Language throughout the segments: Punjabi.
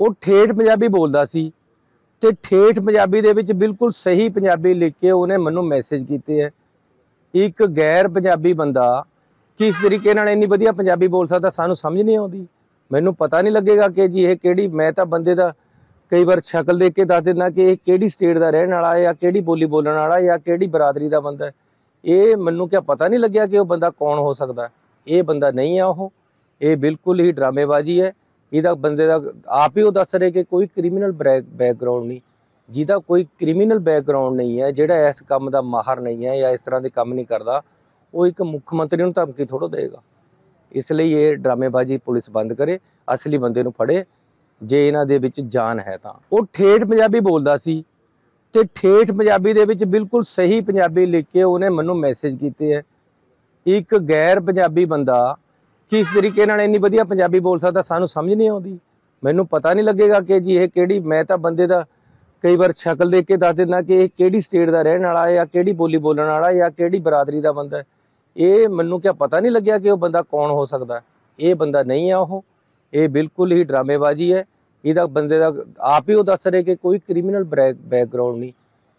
ਉਹ ਠੇਠ ਪੰਜਾਬੀ ਬੋਲਦਾ ਸੀ ਤੇ ਠੇਠ ਪੰਜਾਬੀ ਦੇ ਵਿੱਚ ਬਿਲਕੁਲ ਸਹੀ ਪੰਜਾਬੀ ਲਿਖ ਕੇ ਉਹਨੇ ਮੈਨੂੰ ਮੈਸੇਜ ਕੀਤੇ ਹੈ ਇੱਕ ਗੈਰ ਪੰਜਾਬੀ ਬੰਦਾ ਕਿਸ ਤਰੀਕੇ ਨਾਲ ਇੰਨੀ ਵਧੀਆ ਪੰਜਾਬੀ ਬੋਲ ਸਕਦਾ ਸਾਨੂੰ ਸਮਝ ਨਹੀਂ ਆਉਂਦੀ। ਮੈਨੂੰ ਪਤਾ ਨਹੀਂ ਲੱਗੇਗਾ ਕਿ ਜੀ ਇਹ ਕਿਹੜੀ, ਮੈਂ ਤਾਂ ਬੰਦੇ ਦਾ ਕਈ ਵਾਰ ਸ਼ਕਲ ਦੇਖ ਕੇ ਦੱਸ ਦਿੰਦਾ ਕਿ ਇਹ ਕਿਹੜੀ ਸਟੇਟ ਦਾ ਰਹਿਣ ਵਾਲਾ ਹੈ ਜਾਂ ਕਿਹੜੀ ਬੋਲੀ ਬੋਲਣ ਵਾਲਾ ਜਾਂ ਕਿਹੜੀ ਬਰਾਦਰੀ ਦਾ ਬੰਦਾ ਹੈ। ਇਹ ਮੈਨੂੰ ਕਿਆ ਪਤਾ ਨਹੀਂ ਲੱਗਿਆ ਕਿ ਉਹ ਬੰਦਾ ਕੌਣ ਹੋ ਸਕਦਾ। ਇਹ ਬੰਦਾ ਨਹੀਂ ਆ ਉਹ। ਇਹ ਬਿਲਕੁਲ ਹੀ ਡਰਾਮੇਬਾਜ਼ੀ ਹੈ। ਇਹਦਾ ਬੰਦੇ ਦਾ ਆਪ ਹੀ ਉਹ ਦੱਸ ਰਹੇ ਕਿ ਕੋਈ ਕ੍ਰਿਮੀਨਲ ਬੈਕਗ੍ਰਾਉਂਡ ਨਹੀਂ। ਜਿਹਦਾ ਕੋਈ ਕ੍ਰਿਮੀਨਲ ਬੈਕਗ੍ਰਾਉਂਡ ਨਹੀਂ ਹੈ, ਜਿਹੜਾ ਇਸ ਕੰਮ ਦਾ ਮਾਹਰ ਨਹੀਂ ਹੈ ਜਾਂ ਇਸ ਤਰ੍ਹਾਂ ਦੇ ਕੰਮ ਨਹੀਂ ਕਰਦਾ, ਉਹ ਇੱਕ ਮੁੱਖ ਮੰਤਰੀ ਨੂੰ ਧਮਕੀ ਥੋੜੋ ਦੇਗਾ ਇਸ ਲਈ ਇਹ ਡਰਾਮੇਬਾਜ਼ੀ ਪੁਲਿਸ ਬੰਦ ਕਰੇ, ਅਸਲੀ ਬੰਦੇ ਨੂੰ ਫੜੇ, ਜੇ ਇਹਨਾਂ ਦੇ ਵਿੱਚ ਜਾਨ ਹੈ ਤਾਂ। ਉਹ ਠੇਠ ਪੰਜਾਬੀ ਬੋਲਦਾ ਸੀ ਤੇ ਠੇਠ ਪੰਜਾਬੀ ਦੇ ਵਿੱਚ ਬਿਲਕੁਲ ਸਹੀ ਪੰਜਾਬੀ ਲਿਖ ਕੇ ਉਹਨੇ ਮੈਨੂੰ ਮੈਸੇਜ ਕੀਤੇ ਹੈ। ਇੱਕ ਗੈਰ ਪੰਜਾਬੀ ਬੰਦਾ ਕਿਸ ਤਰੀਕੇ ਨਾਲ ਇੰਨੀ ਵਧੀਆ ਪੰਜਾਬੀ ਬੋਲ ਸਕਦਾ, ਸਾਨੂੰ ਸਮਝ ਨਹੀਂ ਆਉਂਦੀ। ਮੈਨੂੰ ਪਤਾ ਨਹੀਂ ਲੱਗੇਗਾ ਕਿ ਜੀ ਇਹ ਕਿਹੜੀ, ਮੈਂ ਤਾਂ ਬੰਦੇ ਦਾ ਕਈ ਵਾਰ ਸ਼ਕਲ ਦੇਖ ਕੇ ਦੱਸ ਦਿੰਦਾ ਕਿ ਇਹ ਕਿਹੜੀ ਸਟੇਟ ਦਾ ਰਹਿਣ ਵਾਲਾ ਹੈ ਜਾਂ ਕਿਹੜੀ ਬੋਲੀ ਬੋਲਣ ਵਾਲਾ ਜਾਂ ਕਿਹੜੀ ਬਰਾਦਰੀ ਦਾ ਬੰਦਾ ਹੈ। ਇਹ ਮੈਨੂੰ ਕਿਆ ਪਤਾ ਨਹੀਂ ਲੱਗਿਆ ਕਿ ਉਹ ਬੰਦਾ ਕੌਣ ਹੋ ਸਕਦਾ। ਇਹ ਬੰਦਾ ਨਹੀਂ ਹੈ ਉਹ। ਇਹ ਬਿਲਕੁਲ ਹੀ ਡਰਾਮੇਬਾਜ਼ੀ ਹੈ। ਇਹਦਾ ਬੰਦੇ ਦਾ ਆਪ ਹੀ ਉਹ ਦੱਸ ਰਿਹਾ ਕਿ ਕੋਈ ਕ੍ਰਿਮੀਨਲ ਬੈਕਗ੍ਰਾਉਂਡ ਨਹੀਂ।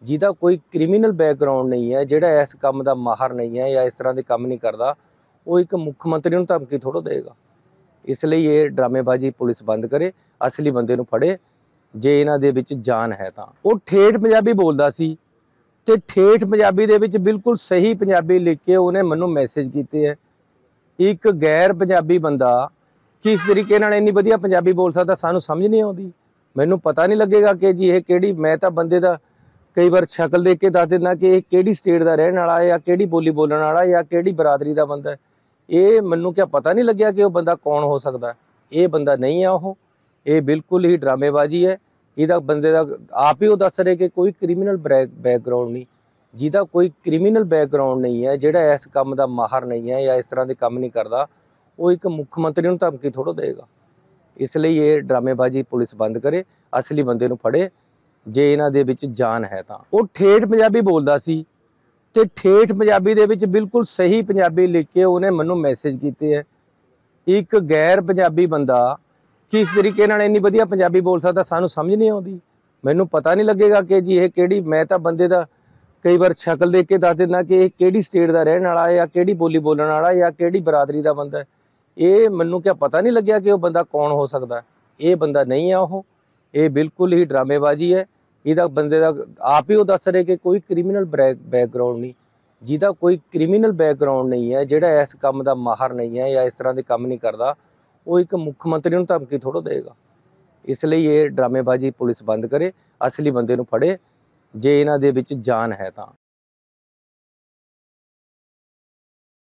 ਜਿਹਦਾ ਕੋਈ ਕ੍ਰਿਮੀਨਲ ਬੈਕਗ੍ਰਾਉਂਡ ਨਹੀਂ ਹੈ, ਜਿਹੜਾ ਇਸ ਕੰਮ ਦਾ ਮਾਹਰ ਨਹੀਂ ਹੈ ਜਾਂ ਇਸ ਤਰ੍ਹਾਂ ਦੇ ਕੰਮ ਨਹੀਂ ਕਰਦਾ ਉਹ ਇੱਕ ਮੁੱਖ ਮੰਤਰੀ ਨੂੰ ਧਮਕੀ ਥੋੜੋ ਦੇਗਾ ਇਸ ਲਈ ਇਹ ਡਰਾਮੇਬਾਜ਼ੀ ਪੁਲਿਸ ਬੰਦ ਕਰੇ, ਅਸਲੀ ਬੰਦੇ ਨੂੰ ਫੜੇ, ਜੇ ਇਹਨਾਂ ਦੇ ਵਿੱਚ ਜਾਨ ਹੈ ਤਾਂ। ਉਹ ਠੇਠ ਪੰਜਾਬੀ ਬੋਲਦਾ ਸੀ ਤੇ ਠੇਠ ਪੰਜਾਬੀ ਦੇ ਵਿੱਚ ਬਿਲਕੁਲ ਸਹੀ ਪੰਜਾਬੀ ਲਿਖ ਕੇ ਉਹਨੇ ਮੈਨੂੰ ਮੈਸੇਜ ਕੀਤੇ ਹੈ। ਇੱਕ ਗੈਰ ਪੰਜਾਬੀ ਬੰਦਾ ਕਿਸ ਤਰੀਕੇ ਨਾਲ ਇੰਨੀ ਵਧੀਆ ਪੰਜਾਬੀ ਬੋਲ ਸਕਦਾ ਸਾਨੂੰ ਸਮਝ ਨਹੀਂ ਆਉਂਦੀ। ਮੈਨੂੰ ਪਤਾ ਨਹੀਂ ਲੱਗੇਗਾ ਕਿ ਜੀ ਇਹ ਕਿਹੜੀ, ਮੈਂ ਤਾਂ ਬੰਦੇ ਦਾ ਕਈ ਵਾਰ ਸ਼ਕਲ ਦੇਖ ਕੇ ਦੱਸ ਦਿੰਦਾ ਕਿ ਇਹ ਕਿਹੜੀ ਸਟੇਟ ਦਾ ਰਹਿਣ ਵਾਲਾ ਹੈ ਜਾਂ ਕਿਹੜੀ ਬੋਲੀ ਬੋਲਣ ਵਾਲਾ ਜਾਂ ਕਿਹੜੀ ਬਰਾਦਰੀ ਦਾ ਬੰਦਾ ਹੈ। ਇਹ ਮੈਨੂੰ ਕਿਆ ਪਤਾ ਨਹੀਂ ਲੱਗਿਆ ਕਿ ਉਹ ਬੰਦਾ ਕੌਣ ਹੋ ਸਕਦਾ? ਇਹ ਬੰਦਾ ਨਹੀਂ ਹੈ ਉਹ। ਇਹ ਬਿਲਕੁਲ ਹੀ ਡਰਾਮੇਬਾਜ਼ੀ ਹੈ। ਇਹਦਾ ਬੰਦੇ ਦਾ ਆਪ ਹੀ ਉਹ ਦੱਸ ਰਿਹਾ ਕਿ ਕੋਈ ਕ੍ਰਿਮੀਨਲ ਬੈਕਗ੍ਰਾਉਂਡ ਨਹੀਂ। ਜਿਹਦਾ ਕੋਈ ਕ੍ਰਿਮੀਨਲ ਬੈਕਗ੍ਰਾਉਂਡ ਨਹੀਂ ਹੈ, ਜਿਹੜਾ ਇਸ ਕੰਮ ਦਾ ਮਾਹਰ ਨਹੀਂ ਹੈ ਜਾਂ ਇਸ ਤਰ੍ਹਾਂ ਦੇ ਕੰਮ ਨਹੀਂ ਕਰਦਾ, ਉਹ ਇੱਕ ਮੁੱਖ ਮੰਤਰੀ ਨੂੰ ਧਮਕੀ ਥੋੜੋ ਦੇਗਾ ਇਸ ਲਈ ਇਹ ਡਰਾਮੇਬਾਜ਼ੀ ਪੁਲਿਸ ਬੰਦ ਕਰੇ, ਅਸਲੀ ਬੰਦੇ ਨੂੰ ਫੜੇ। ਜੇ ਇਹਨਾਂ ਦੇ ਵਿੱਚ ਜਾਨ ਹੈ ਤਾਂ। ਉਹ ਠੇਠ ਪੰਜਾਬੀ ਬੋਲਦਾ ਸੀ। ਤੇ ਠੇਠ ਪੰਜਾਬੀ ਦੇ ਵਿੱਚ ਬਿਲਕੁਲ ਸਹੀ ਪੰਜਾਬੀ ਲਿਖ ਕੇ ਉਹਨੇ ਮੈਨੂੰ ਮੈਸੇਜ ਕੀਤੇ ਹੈ। ਇੱਕ ਗੈਰ ਪੰਜਾਬੀ ਬੰਦਾ ਕਿਸ ਤਰੀਕੇ ਨਾਲ ਇੰਨੀ ਵਧੀਆ ਪੰਜਾਬੀ ਬੋਲ ਸਕਦਾ ਸਾਨੂੰ ਸਮਝ ਨਹੀਂ ਆਉਂਦੀ। ਮੈਨੂੰ ਪਤਾ ਨਹੀਂ ਲੱਗੇਗਾ ਕਿ ਜੀ ਇਹ ਕਿਹੜੀ, ਮੈਂ ਤਾਂ ਬੰਦੇ ਦਾ ਕਈ ਵਾਰ ਸ਼ਕਲ ਦੇਖ ਕੇ ਦੱਸ ਦਿੰਦਾ ਕਿ ਇਹ ਕਿਹੜੀ ਸਟੇਟ ਦਾ ਰਹਿਣ ਵਾਲਾ ਹੈ ਜਾਂ ਕਿਹੜੀ ਬੋਲੀ ਬੋਲਣ ਵਾਲਾ ਜਾਂ ਕਿਹੜੀ ਬਰਾਦਰੀ ਦਾ ਬੰਦਾ ਹੈ। ਇਹ ਮੈਨੂੰ ਕਿਆ ਪਤਾ ਨਹੀਂ ਲੱਗਿਆ ਕਿ ਉਹ ਬੰਦਾ ਕੌਣ ਹੋ ਸਕਦਾ। ਇਹ ਬੰਦਾ ਨਹੀਂ ਆ ਉਹ। ਇਹ ਬਿਲਕੁਲ ਹੀ ਡਰਾਮੇਬਾਜ਼ੀ ਹੈ। ਇਹਦਾ ਬੰਦੇ ਦਾ ਆਪ ਹੀ ਉਹ ਦੱਸ ਰਹੇ ਕਿ ਕੋਈ ਕ੍ਰਿਮੀਨਲ ਬੈਕਗ੍ਰਾਉਂਡ ਨਹੀਂ। ਜਿਹਦਾ ਕੋਈ ਕ੍ਰਿਮੀਨਲ ਬੈਕਗ੍ਰਾਉਂਡ ਨਹੀਂ ਹੈ, ਜਿਹੜਾ ਇਸ ਕੰਮ ਦਾ ਮਾਹਰ ਨਹੀਂ ਹੈ ਜਾਂ ਇਸ ਤਰ੍ਹਾਂ ਦੇ ਕੰਮ ਨਹੀਂ ਕਰਦਾ, ਉਹ ਇੱਕ ਮੁੱਖ ਮੰਤਰੀ ਨੂੰ ਧਮਕੀ ਥੋੜੋ ਦੇਗਾ ਇਸ ਲਈ ਇਹ ਡਰਾਮੇਬਾਜ਼ੀ ਪੁਲਿਸ ਬੰਦ ਕਰੇ, ਅਸਲੀ ਬੰਦੇ ਨੂੰ ਫੜੇ, ਜੇ ਇਹਨਾਂ ਦੇ ਵਿੱਚ ਜਾਨ ਹੈ ਤਾਂ।